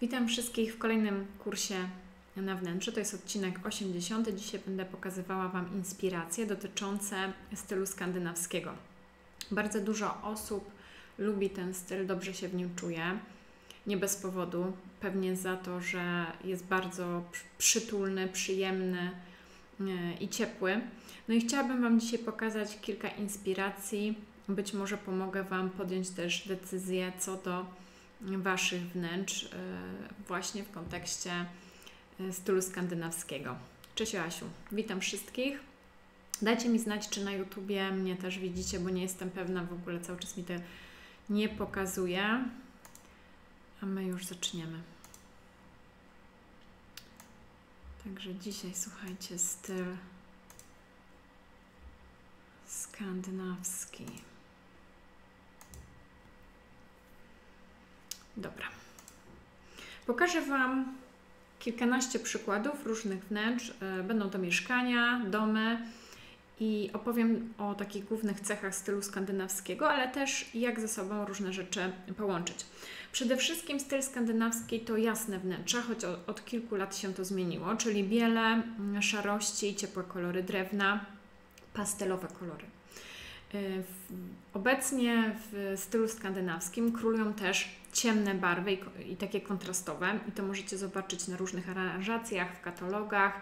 Witam wszystkich w kolejnym kursie na wnętrzu. To jest odcinek 80. Dzisiaj będę pokazywała Wam inspiracje dotyczące stylu skandynawskiego. Bardzo dużo osób lubi ten styl, dobrze się w nim czuje. Nie bez powodu, pewnie za to, że jest bardzo przytulny, przyjemny e, i ciepły. No i chciałabym Wam dzisiaj pokazać kilka inspiracji. Być może pomogę Wam podjąć też decyzję co do Waszych wnętrz, e, właśnie w kontekście e, stylu skandynawskiego. Cześć Asiu, witam wszystkich. Dajcie mi znać, czy na YouTubie mnie też widzicie, bo nie jestem pewna, w ogóle cały czas mi to nie pokazuje. A my już zaczniemy. Także dzisiaj słuchajcie, styl skandynawski. Dobra. Pokażę Wam kilkanaście przykładów różnych wnętrz. E, będą to mieszkania, domy i opowiem o takich głównych cechach stylu skandynawskiego, ale też jak ze sobą różne rzeczy połączyć. Przede wszystkim styl skandynawski to jasne wnętrza, choć od kilku lat się to zmieniło, czyli biele, szarości, ciepłe kolory drewna, pastelowe kolory. E, obecnie w stylu skandynawskim królują też ciemne barwy i, takie kontrastowe i to możecie zobaczyć na różnych aranżacjach, w katalogach,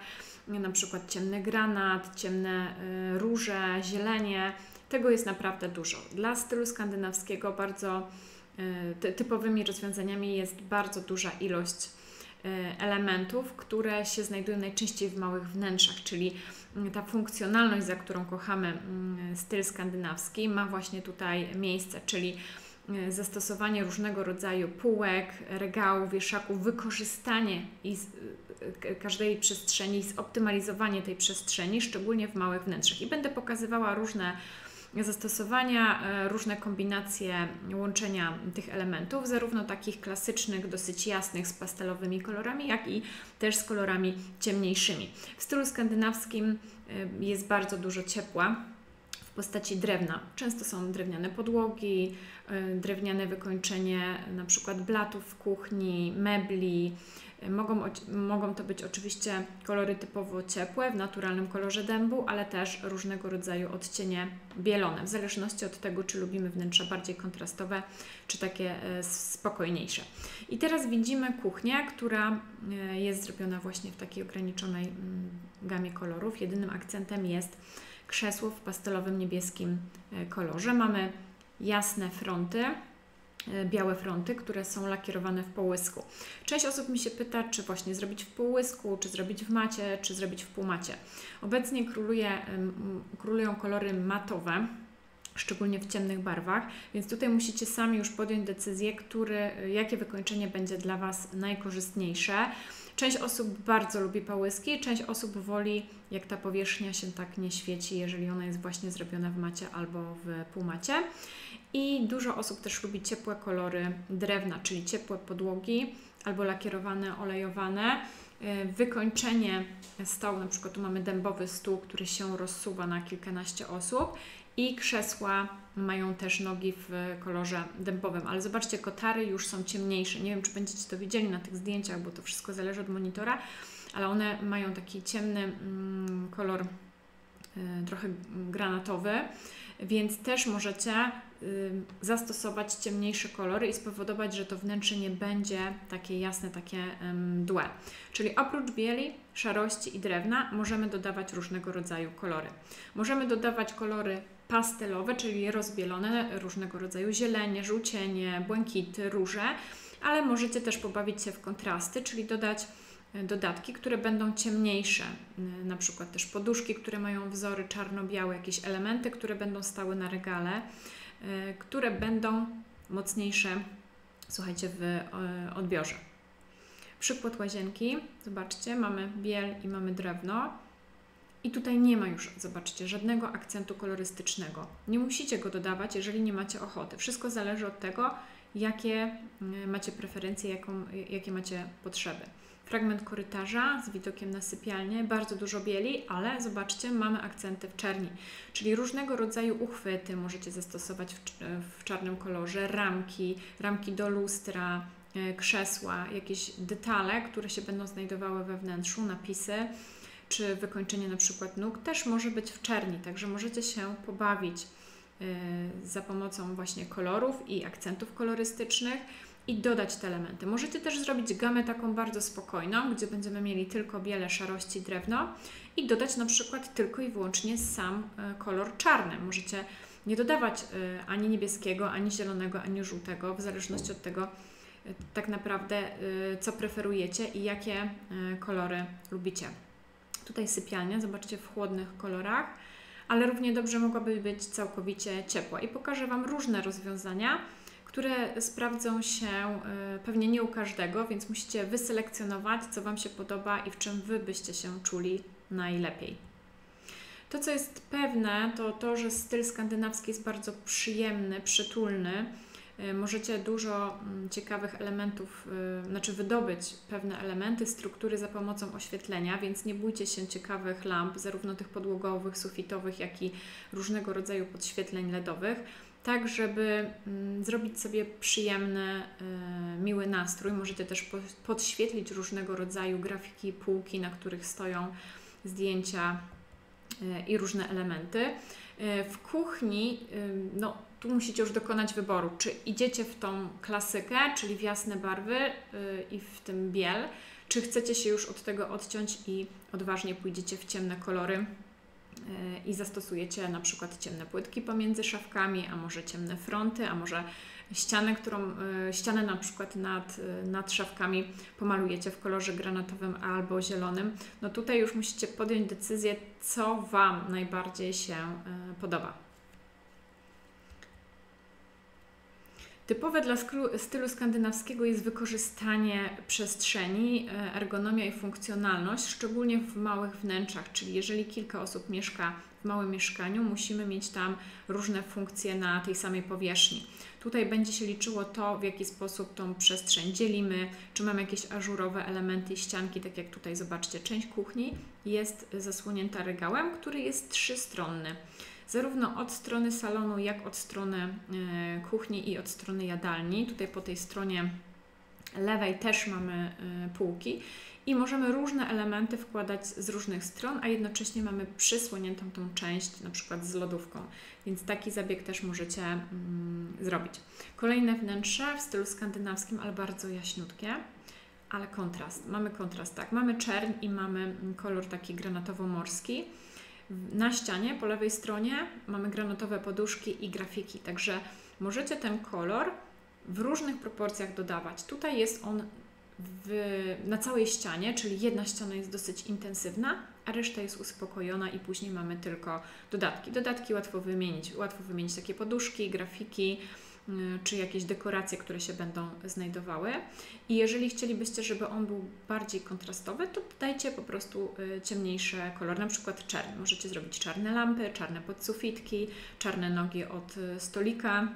na przykład ciemny granat, ciemne e, róże, zielenie. Tego jest naprawdę dużo. Dla stylu skandynawskiego bardzo e, typowymi rozwiązaniami jest bardzo duża ilość elementów, które się znajdują najczęściej w małych wnętrzach, czyli ta funkcjonalność, za którą kochamy mm, styl skandynawski, ma właśnie tutaj miejsce, czyli e, zastosowanie różnego rodzaju półek, regałów, wieszaków, wykorzystanie e, każdej przestrzeni, zoptymalizowanie tej przestrzeni, szczególnie w małych wnętrzach. I będę pokazywała różne zastosowania, e, różne kombinacje łączenia tych elementów, zarówno takich klasycznych, dosyć jasnych z pastelowymi kolorami, jak i też z kolorami ciemniejszymi. W stylu skandynawskim e, jest bardzo dużo ciepła w postaci drewna. Często są drewniane podłogi, e, drewniane wykończenie na przykład blatów w kuchni, mebli, Mogą, mogą to być oczywiście kolory typowo ciepłe, w naturalnym kolorze dębu, ale też różnego rodzaju odcienie bielone, w zależności od tego, czy lubimy wnętrza bardziej kontrastowe, czy takie e, spokojniejsze. I teraz widzimy kuchnię, która e, jest zrobiona właśnie w takiej ograniczonej mm, gamie kolorów. Jedynym akcentem jest krzesło w pastelowym niebieskim e, kolorze. Mamy jasne fronty, białe fronty, które są lakierowane w połysku. Część osób mi się pyta, czy właśnie zrobić w połysku, czy zrobić w macie, czy zrobić w półmacie. Obecnie króluje, królują kolory matowe, szczególnie w ciemnych barwach, więc tutaj musicie sami już podjąć decyzję, który, jakie wykończenie będzie dla Was najkorzystniejsze. Część osób bardzo lubi pałyski, część osób woli, jak ta powierzchnia się tak nie świeci, jeżeli ona jest właśnie zrobiona w macie albo w półmacie. I dużo osób też lubi ciepłe kolory drewna, czyli ciepłe podłogi albo lakierowane, olejowane. Y, wykończenie stołu, na przykład tu mamy dębowy stół, który się rozsuwa na kilkanaście osób i krzesła mają też nogi w kolorze dębowym, ale zobaczcie, kotary już są ciemniejsze. Nie wiem, czy będziecie to widzieli na tych zdjęciach, bo to wszystko zależy od monitora, ale one mają taki ciemny mm, kolor, y, trochę granatowy, więc też możecie y, zastosować ciemniejsze kolory i spowodować, że to wnętrze nie będzie takie jasne, takie mdłe. Czyli oprócz bieli, szarości i drewna możemy dodawać różnego rodzaju kolory. Możemy dodawać kolory pastelowe, czyli rozbielone, różnego rodzaju zielenie, żółcienie, błękity, róże, ale możecie też pobawić się w kontrasty, czyli dodać e, dodatki, które będą ciemniejsze, na przykład też poduszki, które mają wzory czarno-białe, jakieś elementy, które będą stały na regale, e, które będą mocniejsze, słuchajcie, w e, odbiorze. Przykład łazienki, zobaczcie, mamy biel i mamy drewno. I tutaj nie ma już, zobaczcie, żadnego akcentu kolorystycznego. Nie musicie go dodawać, jeżeli nie macie ochoty. Wszystko zależy od tego, jakie mm, macie preferencje, jaką, jakie macie potrzeby. Fragment korytarza z widokiem na sypialnię, bardzo dużo bieli, ale zobaczcie, mamy akcenty w czerni, czyli różnego rodzaju uchwyty możecie zastosować w, w czarnym kolorze, ramki, ramki do lustra, krzesła, jakieś detale, które się będą znajdowały we wnętrzu, napisy czy wykończenie na przykład nóg, też może być w czerni, także możecie się pobawić e, za pomocą właśnie kolorów i akcentów kolorystycznych i dodać te elementy. Możecie też zrobić gamę taką bardzo spokojną, gdzie będziemy mieli tylko biele, szarości, drewno i dodać na przykład tylko i wyłącznie sam e, kolor czarny. Możecie nie dodawać e, ani niebieskiego, ani zielonego, ani żółtego, w zależności od tego, tak naprawdę, co preferujecie i jakie kolory lubicie. Tutaj sypialnia, zobaczcie w chłodnych kolorach, ale równie dobrze mogłaby być całkowicie ciepła. I pokażę Wam różne rozwiązania, które sprawdzą się y, pewnie nie u każdego, więc musicie wyselekcjonować, co Wam się podoba i w czym Wy byście się czuli najlepiej. To, co jest pewne, to to, że styl skandynawski jest bardzo przyjemny, przytulny. Y, możecie dużo mm, ciekawych elementów, y, znaczy wydobyć pewne elementy struktury za pomocą oświetlenia, więc nie bójcie się ciekawych lamp, zarówno tych podłogowych, sufitowych, jak i różnego rodzaju podświetleń LEDowych tak żeby mm, zrobić sobie przyjemny, y, miły nastrój. Możecie też po, podświetlić różnego rodzaju grafiki, półki, na których stoją zdjęcia i różne elementy. W kuchni, no, tu musicie już dokonać wyboru, czy idziecie w tą klasykę, czyli w jasne barwy i w tym biel, czy chcecie się już od tego odciąć i odważnie pójdziecie w ciemne kolory i zastosujecie na przykład ciemne płytki pomiędzy szafkami, a może ciemne fronty, a może ścianę, którą, e, ścianę na przykład nad, e, nad szafkami pomalujecie w kolorze granatowym albo zielonym. No tutaj już musicie podjąć decyzję, co Wam najbardziej się podoba. Typowe dla stylu skandynawskiego jest wykorzystanie przestrzeni, e, ergonomia i funkcjonalność, szczególnie w małych wnętrzach, czyli jeżeli kilka osób mieszka w małym mieszkaniu, musimy mieć tam różne funkcje na tej samej powierzchni. Tutaj będzie się liczyło to, w jaki sposób tą przestrzeń dzielimy, czy mamy jakieś ażurowe elementy ścianki, tak jak tutaj zobaczcie, część kuchni jest zasłonięta regałem, który jest trzystronny zarówno od strony salonu, jak od strony e, kuchni i od strony jadalni. Tutaj po tej stronie lewej też mamy e, półki i możemy różne elementy wkładać z różnych stron, a jednocześnie mamy przysłoniętą tą część, na przykład z lodówką, więc taki zabieg też możecie mm, zrobić. Kolejne wnętrze w stylu skandynawskim, ale bardzo jaśniutkie, ale kontrast. Mamy kontrast, tak. Mamy czerń i mamy kolor taki granatowo-morski. Na ścianie po lewej stronie mamy granatowe poduszki i grafiki, także możecie ten kolor w różnych proporcjach dodawać. Tutaj jest on w, na całej ścianie, czyli jedna ściana jest dosyć intensywna, a reszta jest uspokojona i później mamy tylko dodatki. Dodatki łatwo wymienić, łatwo wymienić takie poduszki, grafiki, czy jakieś dekoracje, które się będą znajdowały. I jeżeli chcielibyście, żeby on był bardziej kontrastowy, to dodajcie po prostu y, ciemniejszy kolor, na przykład czarny. Możecie zrobić czarne lampy, czarne podsufitki, czarne nogi od y, stolika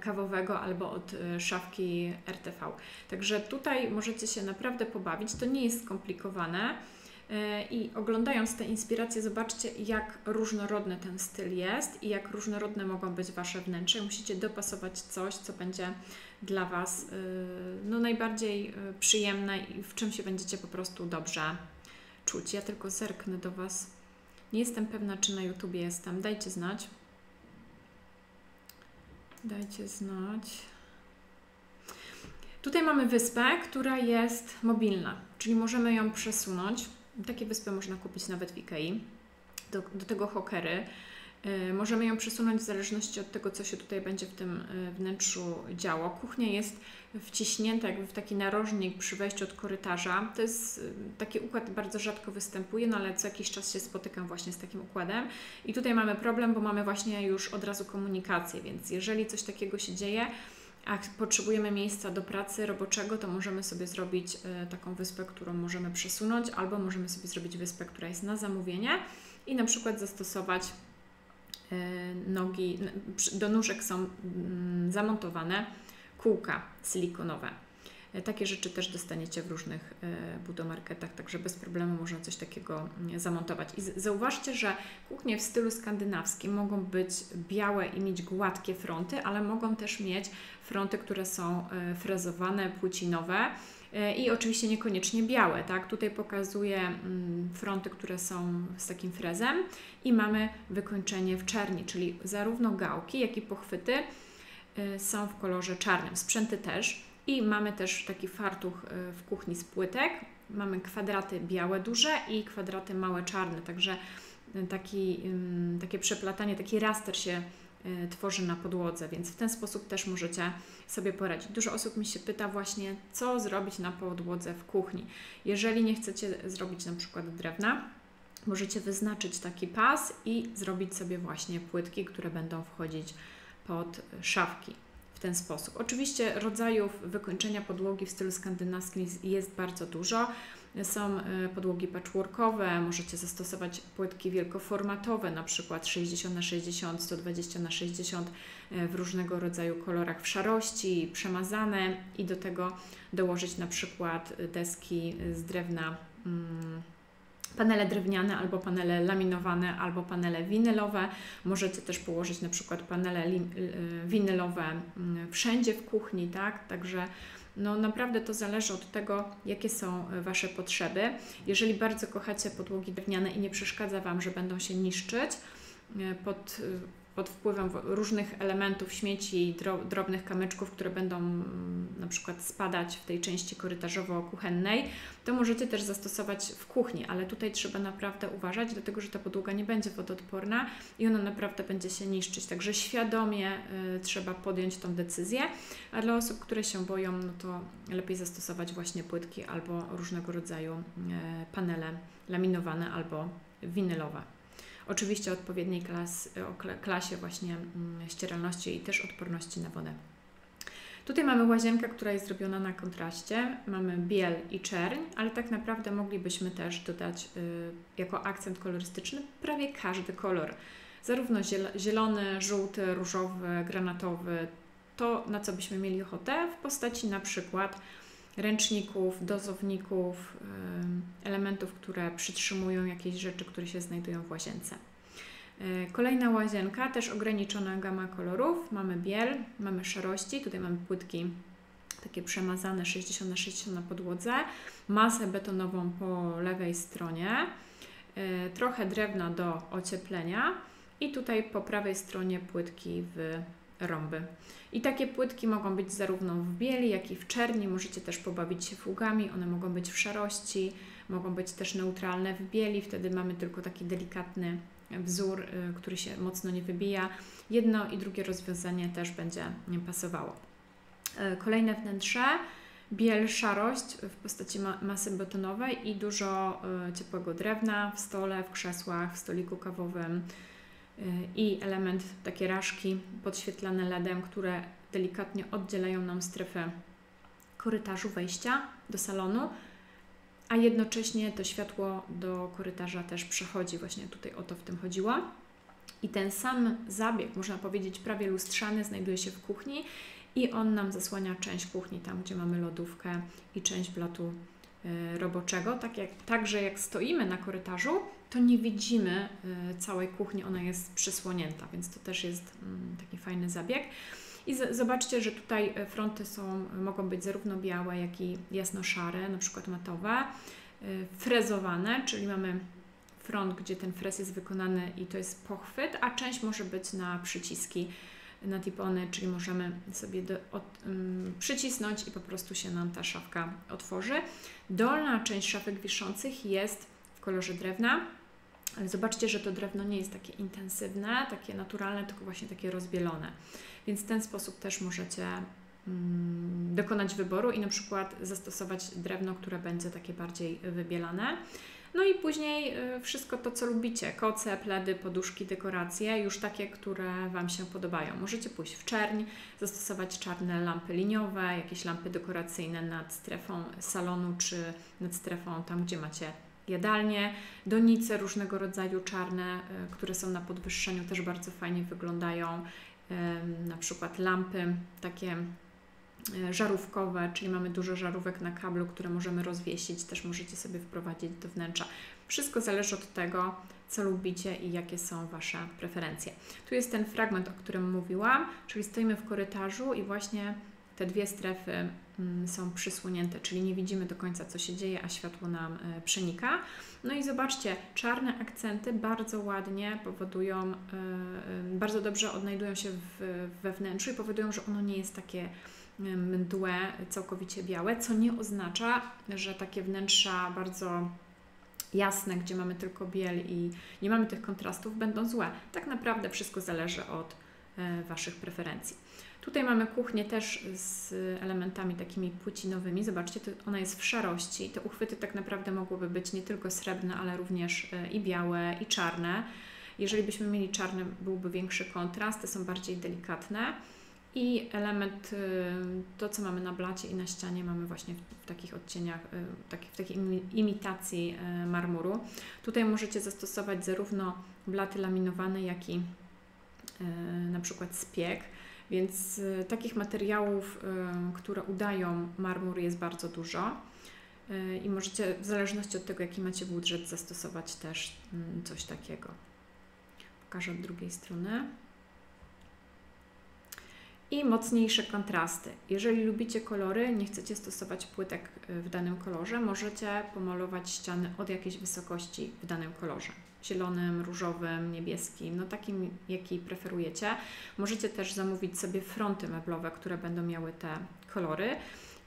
kawowego albo od szafki RTV. Także tutaj możecie się naprawdę pobawić. To nie jest skomplikowane I oglądając te inspiracje, zobaczcie, jak różnorodny ten styl jest i jak różnorodne mogą być Wasze wnętrze. Musicie dopasować coś, co będzie dla Was e, no, najbardziej e, przyjemne i w czym się będziecie po prostu dobrze czuć. Ja tylko zerknę do Was. Nie jestem pewna, czy na YouTubie jestem. Dajcie znać. Dajcie znać. Tutaj mamy wyspę, która jest mobilna, czyli możemy ją przesunąć. Takie wyspy można kupić nawet w Ikei. Do, do tego hokery. Y, możemy ją przesunąć w zależności od tego, co się tutaj będzie w tym y, wnętrzu działo. Kuchnia jest wciśnięta jakby w taki narożnik przy wejściu od korytarza. To jest y, taki układ bardzo rzadko występuje, no ale co jakiś czas się spotykam właśnie z takim układem. I tutaj mamy problem, bo mamy właśnie już od razu komunikację, więc jeżeli coś takiego się dzieje, a potrzebujemy miejsca do pracy roboczego, to możemy sobie zrobić e, taką wyspę, którą możemy przesunąć, albo możemy sobie zrobić wyspę, która jest na zamówienie i na przykład zastosować e, nogi, do nóżek są mm, zamontowane kółka silikonowe. Takie rzeczy też dostaniecie w różnych budomarketach, także bez problemu można coś takiego mm, zamontować. I zauważcie, że kuchnie w stylu skandynawskim mogą być białe i mieć gładkie fronty, ale mogą też mieć fronty, które są frezowane, płycinowe E, i oczywiście niekoniecznie białe, tak? Tutaj pokazuję mm, fronty, które są z takim frezem i mamy wykończenie w czerni, czyli zarówno gałki, jak i pochwyty e, są w kolorze czarnym, sprzęty też i mamy też taki fartuch e, w kuchni z płytek, mamy kwadraty białe duże i kwadraty małe czarne, także taki, takie przeplatanie, taki raster się Y, tworzy na podłodze, więc w ten sposób też możecie sobie poradzić. Dużo osób mi się pyta właśnie, co zrobić na podłodze w kuchni. Jeżeli nie chcecie zrobić na przykład drewna, możecie wyznaczyć taki pas i zrobić sobie właśnie płytki, które będą wchodzić pod szafki w ten sposób. Oczywiście rodzajów wykończenia podłogi w stylu skandynawskim jest bardzo dużo. Są e, podłogi patchworkowe, możecie zastosować płytki wielkoformatowe, na przykład 60 na 60, 120 na 60 e, w różnego rodzaju kolorach w szarości, przemazane i do tego dołożyć na przykład deski z drewna. Hmm, panele drewniane albo panele laminowane albo panele winylowe. Możecie też położyć na przykład panele e, winylowe mm, wszędzie w kuchni, tak? Także no naprawdę to zależy od tego, jakie są e, Wasze potrzeby. Jeżeli bardzo kochacie podłogi drewniane i nie przeszkadza Wam, że będą się niszczyć pod pod wpływem różnych elementów, śmieci i drobnych kamyczków, które będą mm, na przykład spadać w tej części korytarzowo-kuchennej, to możecie też zastosować w kuchni, ale tutaj trzeba naprawdę uważać, dlatego że ta podłoga nie będzie wodoodporna i ona naprawdę będzie się niszczyć. Także świadomie y, trzeba podjąć tą decyzję, a dla osób, które się boją, no to lepiej zastosować właśnie płytki albo różnego rodzaju y, panele laminowane albo winylowe. Oczywiście odpowiedniej klas, o klasie właśnie mm, ścieralności i też odporności na wodę. Tutaj mamy łazienkę, która jest zrobiona na kontraście. Mamy biel i czerń, ale tak naprawdę moglibyśmy też dodać y, jako akcent kolorystyczny prawie każdy kolor. Zarówno zielony, żółty, różowy, granatowy, to na co byśmy mieli ochotę w postaci na przykład ręczników, dozowników, elementów, które przytrzymują jakieś rzeczy, które się znajdują w łazience. E, kolejna łazienka, też ograniczona gama kolorów. Mamy biel, mamy szarości, tutaj mamy płytki takie przemazane 60 na 60 na podłodze, masę betonową po lewej stronie, e, trochę drewna do ocieplenia i tutaj po prawej stronie płytki w rąby. I takie płytki mogą być zarówno w bieli, jak i w czerni. Możecie też pobawić się fugami, one mogą być w szarości, mogą być też neutralne w bieli, wtedy mamy tylko taki delikatny wzór, y, który się mocno nie wybija. Jedno i drugie rozwiązanie też będzie pasowało. Y, kolejne wnętrze, biel, szarość w postaci masy betonowej i dużo y, ciepłego drewna w stole, w krzesłach, w stoliku kawowym, i element takie raszki podświetlane LEDem, które delikatnie oddzielają nam strefę korytarzu wejścia do salonu, a jednocześnie to światło do korytarza też przechodzi. Właśnie tutaj o to w tym chodziło. I ten sam zabieg, można powiedzieć prawie lustrzany, znajduje się w kuchni i on nam zasłania część kuchni, tam gdzie mamy lodówkę i część blatu roboczego. Tak jak, także jak stoimy na korytarzu, to nie widzimy y, całej kuchni, ona jest przysłonięta, więc to też jest mm, taki fajny zabieg. I zobaczcie, że tutaj y, fronty są, mogą być zarówno białe, jak i jasno-szare, na przykład matowe, frezowane, czyli mamy front, gdzie ten frez jest wykonany i to jest pochwyt, a część może być na przyciski, na tipony, czyli możemy sobie do, od, um, przycisnąć i po prostu się nam ta szafka otworzy. Dolna część szafek wiszących jest w kolorze drewna, ale zobaczcie, że to drewno nie jest takie intensywne, takie naturalne, tylko właśnie takie rozbielone. Więc w ten sposób też możecie mm, dokonać wyboru i na przykład zastosować drewno, które będzie takie bardziej wybielane. No i później y, wszystko to, co lubicie, koce, pledy, poduszki, dekoracje, już takie, które Wam się podobają. Możecie pójść w czerń, zastosować czarne lampy liniowe, jakieś lampy dekoracyjne nad strefą salonu czy nad strefą tam, gdzie macie jadalnie, donice różnego rodzaju czarne, y, które są na podwyższeniu, też bardzo fajnie wyglądają. Na przykład lampy takie żarówkowe, czyli mamy dużo żarówek na kablu, które możemy rozwiesić, też możecie sobie wprowadzić do wnętrza. Wszystko zależy od tego, co lubicie i jakie są Wasze preferencje. Tu jest ten fragment, o którym mówiłam, czyli stoimy w korytarzu i właśnie te dwie strefy mm, są przysłonięte, czyli nie widzimy do końca, co się dzieje, a światło nam e, przenika. No i zobaczcie, czarne akcenty bardzo ładnie powodują, e, e, bardzo dobrze odnajdują się w, we wnętrzu i powodują, że ono nie jest takie mdłe, całkowicie białe, co nie oznacza, że takie wnętrza bardzo jasne, gdzie mamy tylko biel i nie mamy tych kontrastów, będą złe. Tak naprawdę wszystko zależy od Waszych preferencji. Tutaj mamy kuchnię też z elementami takimi płcinowymi. Zobaczcie, ona jest w szarości. Te uchwyty tak naprawdę mogłyby być nie tylko srebrne, ale również e, i białe, i czarne. Jeżeli byśmy mieli czarne, byłby większy kontrast, te są bardziej delikatne. I element, e, to co mamy na blacie i na ścianie, mamy właśnie w, takich odcieniach, e, w takiej imitacji marmuru. Tutaj możecie zastosować zarówno blaty laminowane, jak i na przykład spiek. Więc y, takich materiałów, y, które udają marmur jest bardzo dużo y, i możecie w zależności od tego, jaki macie budżet, zastosować też mm, coś takiego. Pokażę od drugiej strony. I mocniejsze kontrasty. Jeżeli lubicie kolory, nie chcecie stosować płytek w danym kolorze, możecie pomalować ściany od jakiejś wysokości w danym kolorze zielonym, różowym, niebieskim, no takim, jaki preferujecie. Możecie też zamówić sobie fronty meblowe, które będą miały te kolory.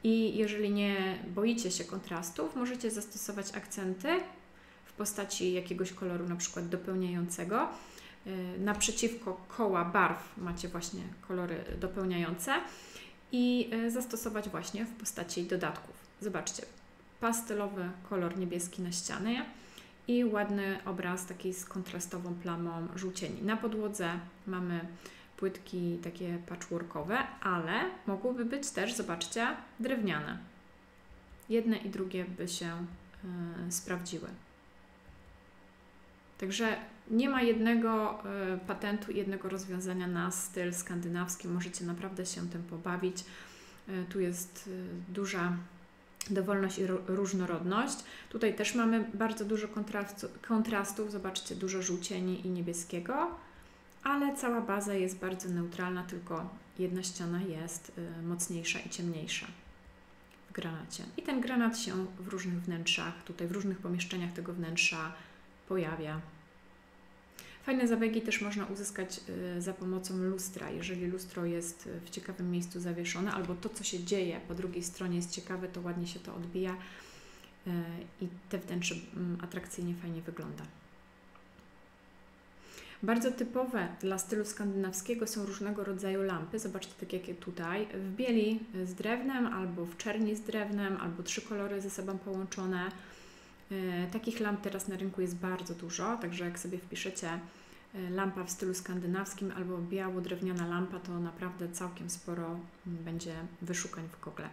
I jeżeli nie boicie się kontrastów, możecie zastosować akcenty w postaci jakiegoś koloru, na przykład dopełniającego. Y, naprzeciwko koła barw macie właśnie kolory dopełniające i y, zastosować właśnie w postaci dodatków. Zobaczcie, pastelowy kolor niebieski na ścianie, i ładny obraz taki z kontrastową plamą żółcieni. Na podłodze mamy płytki takie patchworkowe, ale mogłyby być też, zobaczcie, drewniane. Jedne i drugie by się y, sprawdziły. Także nie ma jednego y, patentu, jednego rozwiązania na styl skandynawski. Możecie naprawdę się tym pobawić. Y, tu jest duża dowolność i różnorodność. Tutaj też mamy bardzo dużo kontrastów, zobaczcie, dużo żółcieni i niebieskiego, ale cała baza jest bardzo neutralna, tylko jedna ściana jest y, mocniejsza i ciemniejsza w granacie. I ten granat się w różnych wnętrzach, tutaj w różnych pomieszczeniach tego wnętrza pojawia. Fajne zabiegi też można uzyskać y, za pomocą lustra. Jeżeli lustro jest y, w ciekawym miejscu zawieszone, albo to, co się dzieje po drugiej stronie jest ciekawe, to ładnie się to odbija y, i te wnętrze mm, atrakcyjnie, fajnie wygląda. Bardzo typowe dla stylu skandynawskiego są różnego rodzaju lampy. Zobaczcie, tak jak tutaj, w bieli z drewnem, albo w czerni z drewnem, albo trzy kolory ze sobą połączone. Takich lamp teraz na rynku jest bardzo dużo, także jak sobie wpiszecie E, lampa w stylu skandynawskim albo biało-drewniana lampa, to naprawdę całkiem sporo mm, będzie wyszukań w Google.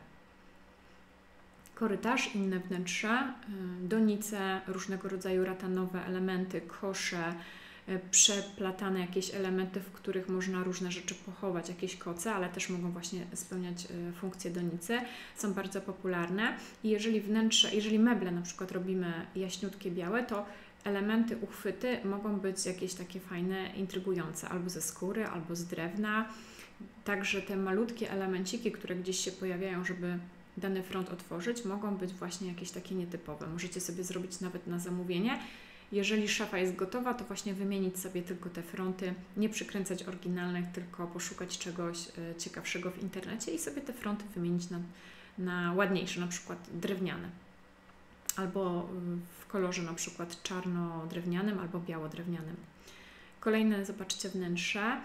Korytarz, inne wnętrze, e, donice, różnego rodzaju ratanowe elementy, kosze, e, przeplatane jakieś elementy, w których można różne rzeczy pochować, jakieś koce, ale też mogą właśnie spełniać funkcję donicy, są bardzo popularne. I jeżeli wnętrze, jeżeli meble na przykład robimy jaśniutkie białe, to elementy, uchwyty mogą być jakieś takie fajne, intrygujące, albo ze skóry, albo z drewna. Także te malutkie elemenciki, które gdzieś się pojawiają, żeby dany front otworzyć, mogą być właśnie jakieś takie nietypowe. Możecie sobie zrobić nawet na zamówienie. Jeżeli szafa jest gotowa, to właśnie wymienić sobie tylko te fronty, nie przykręcać oryginalnych, tylko poszukać czegoś e, ciekawszego w internecie i sobie te fronty wymienić na, na ładniejsze, na przykład drewniane albo w kolorze na przykład czarno-drewnianym albo biało-drewnianym. Kolejne, zobaczcie wnętrze.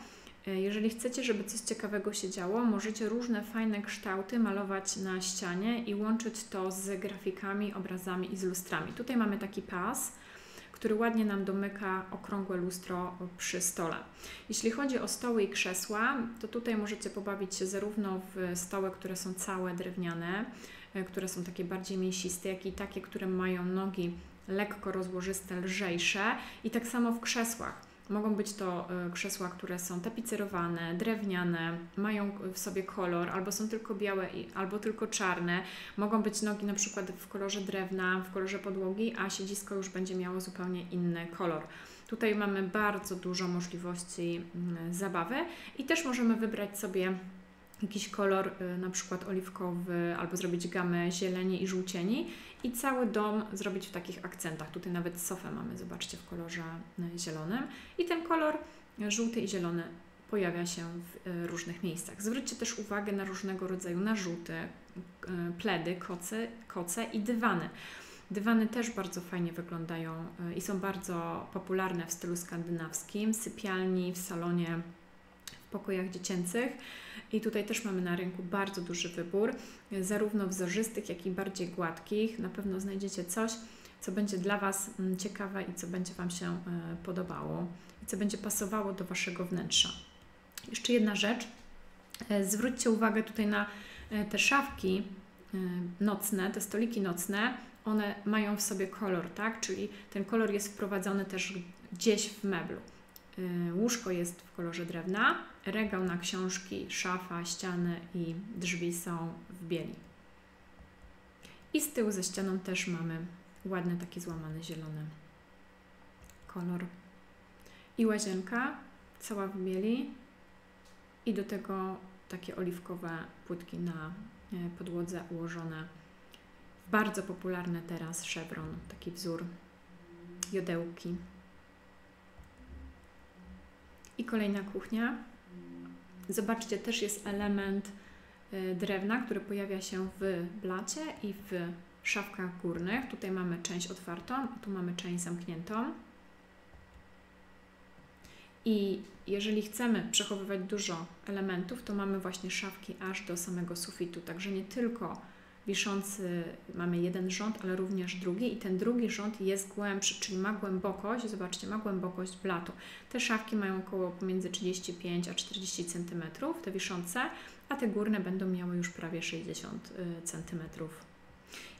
E, jeżeli chcecie, żeby coś ciekawego się działo, możecie różne fajne kształty malować na ścianie i łączyć to z grafikami, obrazami i z lustrami. Tutaj mamy taki pas, który ładnie nam domyka okrągłe lustro przy stole. Jeśli chodzi o stoły i krzesła, to tutaj możecie pobawić się zarówno w stoły, które są całe drewniane, E, które są takie bardziej mięsiste, jak i takie, które mają nogi lekko rozłożyste, lżejsze i tak samo w krzesłach. Mogą być to y, krzesła, które są tapicerowane, drewniane, mają w sobie kolor, albo są tylko białe, albo tylko czarne. Mogą być nogi na przykład w kolorze drewna, w kolorze podłogi, a siedzisko już będzie miało zupełnie inny kolor. Tutaj mamy bardzo dużo możliwości mm, zabawy i też możemy wybrać sobie jakiś kolor, y, na przykład oliwkowy, albo zrobić gamę zieleni i żółcieni i cały dom zrobić w takich akcentach. Tutaj nawet sofę mamy, zobaczcie, w kolorze y, zielonym. I ten kolor żółty i zielony pojawia się w y, różnych miejscach. Zwróćcie też uwagę na różnego rodzaju narzuty, pledy, koce, koce i dywany. Dywany też bardzo fajnie wyglądają i są bardzo popularne w stylu skandynawskim, w sypialni, w salonie, pokojach dziecięcych. I tutaj też mamy na rynku bardzo duży wybór, zarówno wzorzystych, jak i bardziej gładkich. Na pewno znajdziecie coś, co będzie dla Was mm, ciekawe i co będzie Wam się e, podobało i co będzie pasowało do Waszego wnętrza. Jeszcze jedna rzecz. E, zwróćcie uwagę tutaj na e, te szafki nocne, te stoliki nocne. One mają w sobie kolor, tak? Czyli ten kolor jest wprowadzony też gdzieś w meblu. Łóżko jest w kolorze drewna, regał na książki, szafa, ściany i drzwi są w bieli. I z tyłu ze ścianą też mamy ładny taki złamany zielony kolor. I łazienka cała w bieli i do tego takie oliwkowe płytki na e, podłodze ułożone. Bardzo popularny teraz szewron, taki wzór jodełki. I kolejna kuchnia. Zobaczcie, też jest element y, drewna, który pojawia się w blacie i w szafkach górnych. Tutaj mamy część otwartą, a tu mamy część zamkniętą. I jeżeli chcemy przechowywać dużo elementów, to mamy właśnie szafki aż do samego sufitu. Także nie tylko wiszący mamy jeden rząd, ale również drugi i ten drugi rząd jest głębszy, czyli ma głębokość, zobaczcie, ma głębokość blatu. Te szafki mają około pomiędzy 35 a 40 cm, te wiszące, a te górne będą miały już prawie 60 y, cm.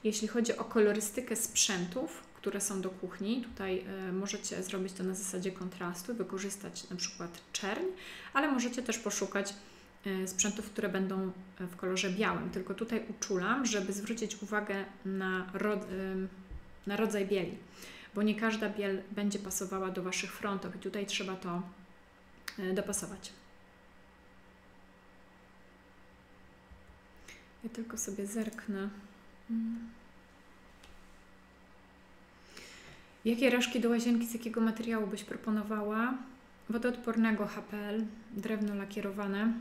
Jeśli chodzi o kolorystykę sprzętów, które są do kuchni, tutaj y, możecie zrobić to na zasadzie kontrastu, wykorzystać na przykład czerń, ale możecie też poszukać sprzętów, które będą e, w kolorze białym. Tylko tutaj uczulam, żeby zwrócić uwagę na, ro, na rodzaj bieli, bo nie każda biel będzie pasowała do Waszych frontów i tutaj trzeba to e, dopasować. Ja tylko sobie zerknę. Mm. Jakie reszki do łazienki, z jakiego materiału byś proponowała? Wodoodpornego HPL, drewno lakierowane.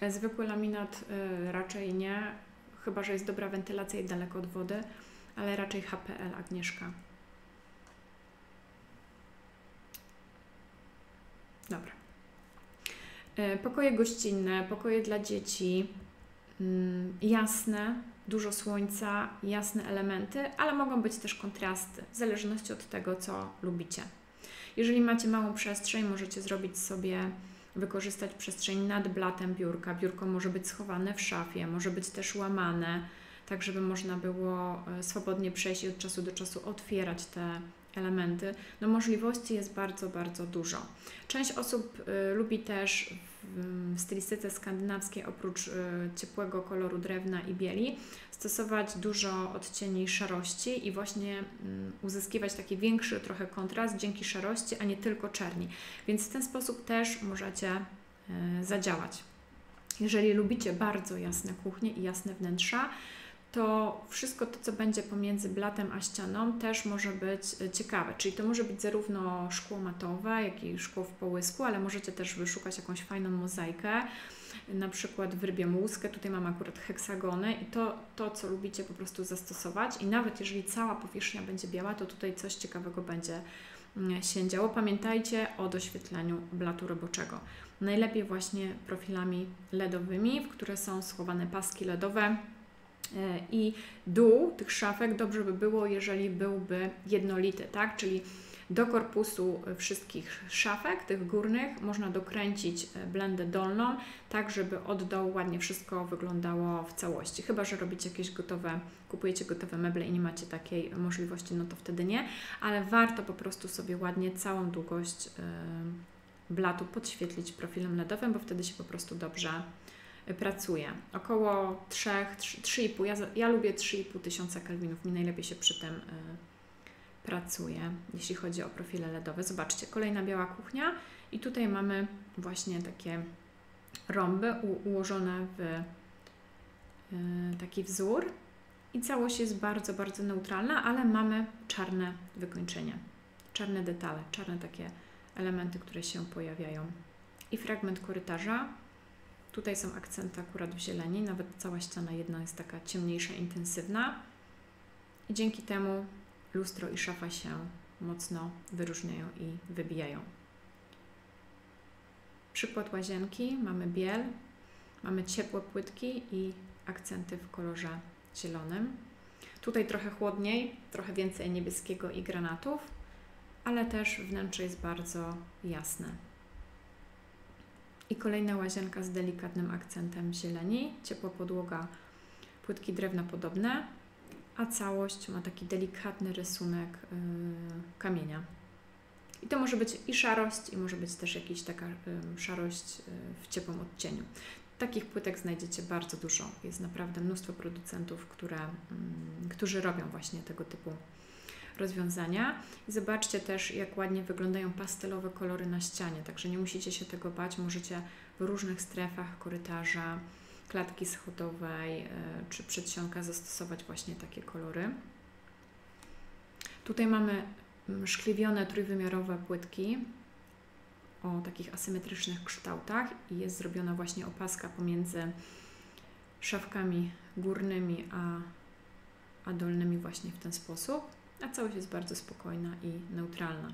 E, zwykły laminat y, raczej nie, chyba że jest dobra wentylacja i daleko od wody, ale raczej HPL Agnieszka. Dobra. Y, pokoje gościnne, pokoje dla dzieci, y, jasne, dużo słońca, jasne elementy, ale mogą być też kontrasty, w zależności od tego, co lubicie. Jeżeli macie małą przestrzeń, możecie zrobić sobie wykorzystać przestrzeń nad blatem biurka. Biurko może być schowane w szafie, może być też łamane, tak żeby można było e, swobodnie przejść i od czasu do czasu otwierać te elementy. No możliwości jest bardzo, bardzo dużo. Część osób y, lubi też w, w stylistyce skandynawskiej oprócz y, ciepłego koloru drewna i bieli stosować dużo odcieni szarości i właśnie y, uzyskiwać taki większy trochę kontrast dzięki szarości, a nie tylko czerni. Więc w ten sposób też możecie y, zadziałać. Jeżeli lubicie bardzo jasne kuchnie i jasne wnętrza, to wszystko to, co będzie pomiędzy blatem a ścianą, też może być e, ciekawe. Czyli to może być zarówno szkło matowe, jak i szkło w połysku, ale możecie też wyszukać jakąś fajną mozaikę, na przykład w rybie łuskę. Tutaj mam akurat heksagony i to, to, co lubicie po prostu zastosować. I nawet jeżeli cała powierzchnia będzie biała, to tutaj coś ciekawego będzie mm, się działo. Pamiętajcie o doświetleniu blatu roboczego. Najlepiej właśnie profilami LEDowymi, w które są schowane paski LEDowe I dół tych szafek dobrze by było, jeżeli byłby jednolity, tak? Czyli Do korpusu wszystkich szafek, tych górnych, można dokręcić e, blendę dolną, tak żeby od dołu ładnie wszystko wyglądało w całości. Chyba, że robicie jakieś gotowe, kupujecie gotowe meble i nie macie takiej możliwości, no to wtedy nie, ale warto po prostu sobie ładnie całą długość blatu podświetlić profilem LEDowym, bo wtedy się po prostu dobrze pracuje. Około 3, 3,5, ja, ja lubię 3,5 tysiąca kelwinów, mi najlepiej się przy tym y, pracuje, jeśli chodzi o profile LEDowe. Zobaczcie, kolejna biała kuchnia i tutaj mamy właśnie takie rąby u, ułożone w y, taki wzór i całość jest bardzo, bardzo neutralna, ale mamy czarne wykończenie, czarne detale, czarne takie elementy, które się pojawiają. I fragment korytarza. Tutaj są akcenty akurat w zieleni, nawet cała ściana jedna jest taka ciemniejsza, intensywna. I dzięki temu lustro i szafa się mocno wyróżniają i wybijają. Przykład łazienki. Mamy biel, mamy ciepłe płytki i akcenty w kolorze zielonym. Tutaj trochę chłodniej, trochę więcej niebieskiego i granatów ale też wnętrze jest bardzo jasne. I kolejna łazienka z delikatnym akcentem zieleni, ciepła podłoga, płytki drewna podobne, a całość ma taki delikatny rysunek yy, kamienia. I to może być i szarość, i może być też jakaś taka yy, szarość yy, w ciepłym odcieniu. Takich płytek znajdziecie bardzo dużo. Jest naprawdę mnóstwo producentów, które, mm, którzy robią właśnie tego typu rozwiązania. Zobaczcie też, jak ładnie wyglądają pastelowe kolory na ścianie, także nie musicie się tego bać, możecie w różnych strefach korytarza, klatki schodowej e, czy przedsionka zastosować właśnie takie kolory. Tutaj mamy mm, szkliwione trójwymiarowe płytki o takich asymetrycznych kształtach i jest zrobiona właśnie opaska pomiędzy szafkami górnymi a, a dolnymi właśnie w ten sposób a całość jest bardzo spokojna i neutralna.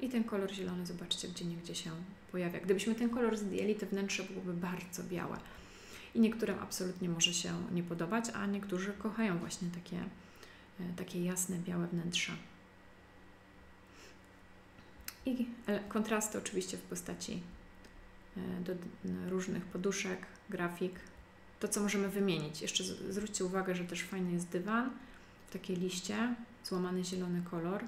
I ten kolor zielony, zobaczcie, gdzie niegdzie się pojawia. Gdybyśmy ten kolor zdjęli, to wnętrze byłoby bardzo białe. I niektórym absolutnie może się nie podobać, a niektórzy kochają właśnie takie, e, takie jasne, białe wnętrza. I kontrasty oczywiście w postaci e, do różnych poduszek, grafik, to, co możemy wymienić. Jeszcze zwróćcie uwagę, że też fajny jest dywan w takiej liście, złamany zielony kolor.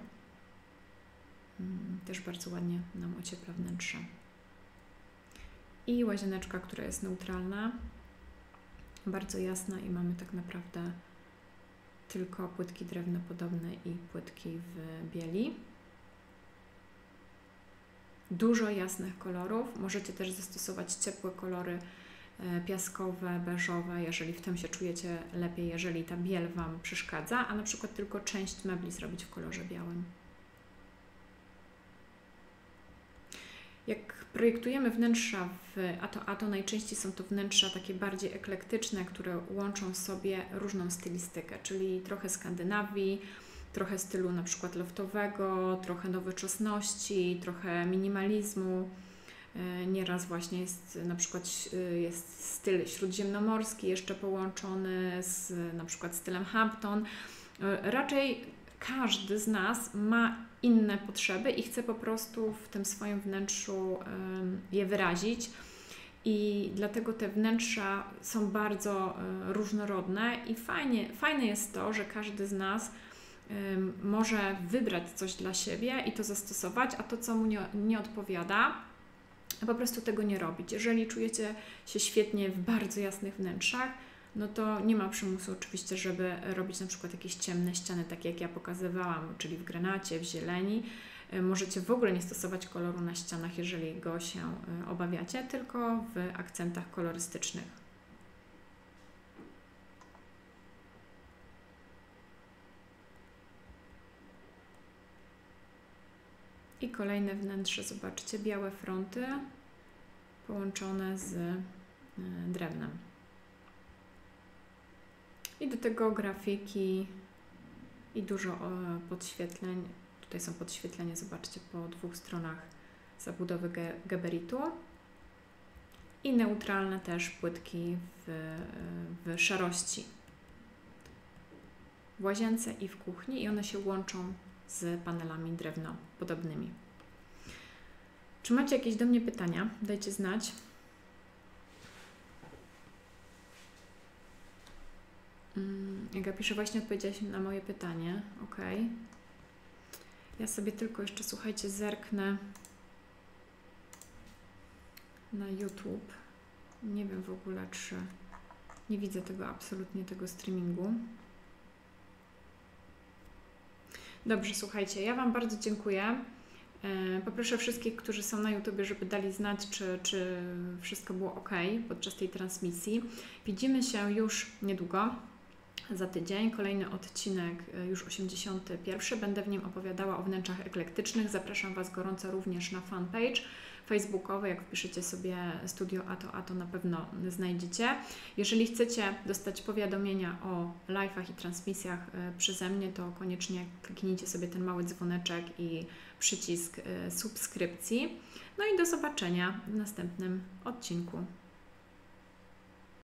Mm, też bardzo ładnie nam ociepla wnętrze. I łazieneczka, która jest neutralna, bardzo jasna i mamy tak naprawdę tylko płytki drewno podobne i płytki w bieli. Dużo jasnych kolorów. Możecie też zastosować ciepłe kolory piaskowe, beżowe, jeżeli w tym się czujecie lepiej, jeżeli ta biel Wam przeszkadza, a na przykład tylko część mebli zrobić w kolorze białym. Jak projektujemy wnętrza, w, a, to, a to najczęściej są to wnętrza takie bardziej eklektyczne, które łączą sobie różną stylistykę, czyli trochę Skandynawii, trochę stylu na przykład loftowego, trochę nowoczesności, trochę minimalizmu, E, nieraz właśnie jest na przykład e, jest styl śródziemnomorski jeszcze połączony z na przykład stylem Hampton. E, raczej każdy z nas ma inne potrzeby i chce po prostu w tym swoim wnętrzu je wyrazić. I dlatego te wnętrza są bardzo różnorodne i fajnie, fajne jest to, że każdy z nas może wybrać coś dla siebie i to zastosować, a to, co mu nie, nie odpowiada, po prostu tego nie robić. Jeżeli czujecie się świetnie w bardzo jasnych wnętrzach, no to nie ma przymusu oczywiście, żeby robić na przykład jakieś ciemne ściany, takie jak ja pokazywałam, czyli w granacie, w zieleni. E, możecie w ogóle nie stosować koloru na ścianach, jeżeli go się e, obawiacie, tylko w akcentach kolorystycznych. I kolejne wnętrze, zobaczcie, białe fronty połączone z e, drewnem. I do tego grafiki i dużo e, podświetleń. Tutaj są podświetlenia, zobaczcie, po dwóch stronach zabudowy geberitu. I neutralne też płytki w, w szarości. w łazience i w kuchni i one się łączą z panelami drewnopodobnymi. Czy macie jakieś do mnie pytania? Dajcie znać. Mm, Jaga pisze, właśnie odpowiedziałaś na moje pytanie. Ok. Ja sobie tylko jeszcze, słuchajcie, zerknę na YouTube. Nie wiem w ogóle, czy nie widzę tego absolutnie, tego streamingu. Dobrze, słuchajcie, ja Wam bardzo dziękuję. E, poproszę wszystkich, którzy są na YouTube, żeby dali znać, czy, czy wszystko było ok podczas tej transmisji. Widzimy się już niedługo za tydzień. Kolejny odcinek, e, już 81. Będę w nim opowiadała o wnętrzach eklektycznych. Zapraszam Was gorąco również na fanpage facebookowy. Jak wpiszecie sobie Studio Ato, Ato na pewno znajdziecie. Jeżeli chcecie dostać powiadomienia o live'ach i transmisjach e, przeze mnie, to koniecznie kliknijcie sobie ten mały dzwoneczek i przycisk e, subskrypcji. No i do zobaczenia w następnym odcinku.